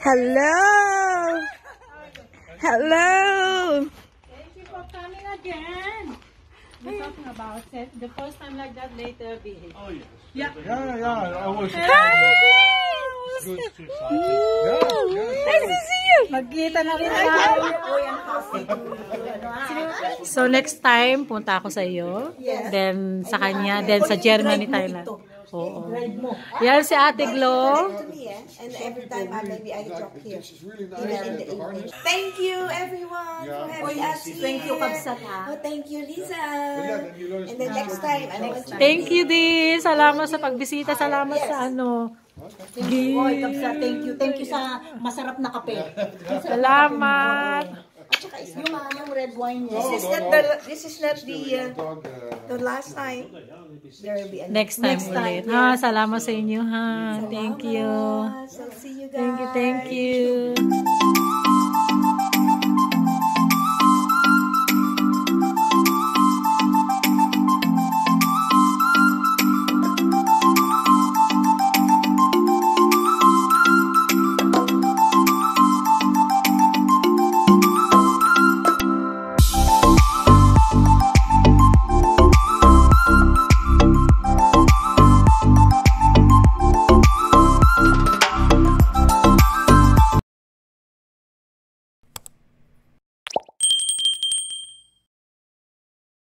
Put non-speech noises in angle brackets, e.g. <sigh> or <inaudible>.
Hello! Hello! Thank you for coming again. We're talking about it. The first time like that, later behave. Oh, yes. Yeah. Yeah, yeah. I was. Hi! Good to Nice to see you! Magkita na rin tayo. So next time, punta ako sa iyo. Then sa kanya. Then sa Germany tayo na. Oo. Yan si Ate Glo. eh? And every time I maybe I drop here. Thank you, everyone, for having us here. Thank you, Kabsat, ha? Oh, thank you, Lisa. And then next time, Thank you din. Salamat sa pagbisita. Salamat sa ano. Oy, Kabsat, thank you. Thank you sa masarap na kape. Salamat. <laughs> Yung, yung red wine niya. This is not the this is not the uh, the last time. Next time ulit. Ha, salamat sa inyo ha. Thank you. So see you guys. Thank you, thank you.